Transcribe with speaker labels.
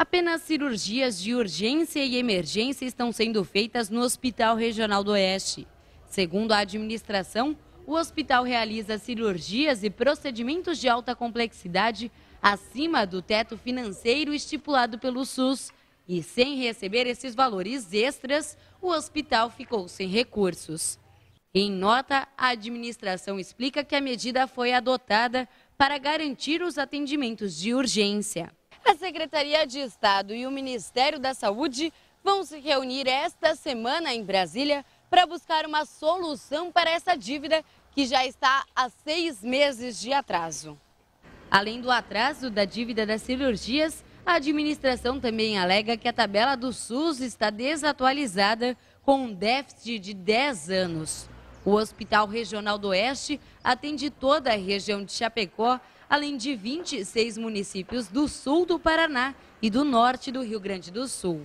Speaker 1: Apenas cirurgias de urgência e emergência estão sendo feitas no Hospital Regional do Oeste. Segundo a administração, o hospital realiza cirurgias e procedimentos de alta complexidade acima do teto financeiro estipulado pelo SUS. E sem receber esses valores extras, o hospital ficou sem recursos. Em nota, a administração explica que a medida foi adotada para garantir os atendimentos de urgência. A Secretaria de Estado e o Ministério da Saúde vão se reunir esta semana em Brasília para buscar uma solução para essa dívida que já está há seis meses de atraso. Além do atraso da dívida das cirurgias, a administração também alega que a tabela do SUS está desatualizada com um déficit de 10 anos. O Hospital Regional do Oeste atende toda a região de Chapecó, além de 26 municípios do sul do Paraná e do norte do Rio Grande do Sul.